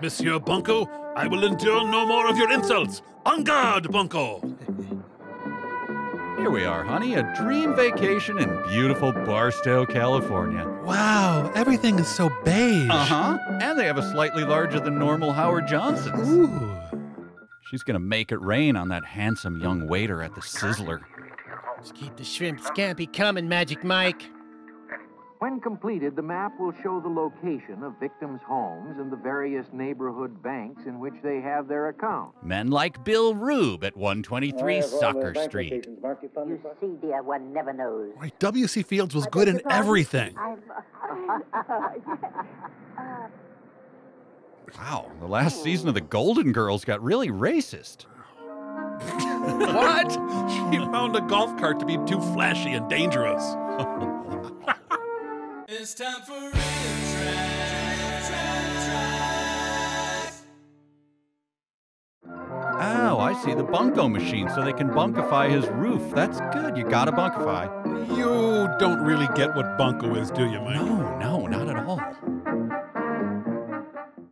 Monsieur Bunco, I will endure no more of your insults. En garde, Bunco! Here we are, honey, a dream vacation in beautiful Barstow, California. Wow, everything is so beige. Uh huh. And they have a slightly larger than normal Howard Johnson's. Ooh. She's gonna make it rain on that handsome young waiter at the Sizzler. Just keep the shrimp scampi coming, Magic Mike. When completed, the map will show the location of victims' homes and the various neighborhood banks in which they have their accounts. Men like Bill Rube at 123 Sucker Street. You see, dear, one never knows. Right, W.C. Fields was good in everything. Uh, wow, the last season of The Golden Girls got really racist. what? She found a golf cart to be too flashy and dangerous. It's time for real tracks. Oh, I see the bunco machine so they can bunkify his roof. That's good. You gotta bunkify. You don't really get what Bunco is, do you, Mike? No, no, not at all.